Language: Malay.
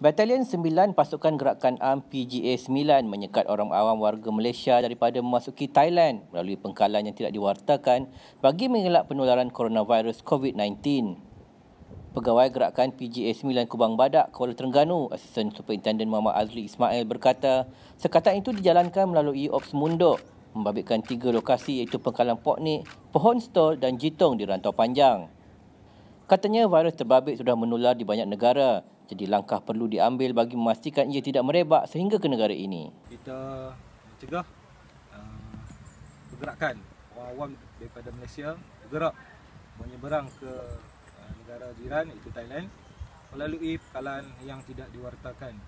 Batalion 9 Pasukan Gerakan Am PGA 9 menyekat orang awam warga Malaysia daripada memasuki Thailand melalui pengkalan yang tidak diwartakan bagi mengelak penularan coronavirus COVID-19. Pegawai Gerakan PGA 9 Kubang Badak, Kuala Terengganu, Asisten Superintenden Muhammad Azli Ismail berkata, sekatan itu dijalankan melalui Ops Mundok membabitkan tiga lokasi iaitu Pengkalan Poknik, Pohon Stol dan Jitong di Rantau Panjang. Katanya virus terbabit sudah menular di banyak negara jadi langkah perlu diambil bagi memastikan ia tidak merebak sehingga ke negara ini. Kita mencegah uh, pergerakan orang awam daripada Malaysia bergerak menyeberang ke uh, negara jiran iaitu Thailand melalui pekalan yang tidak diwartakan.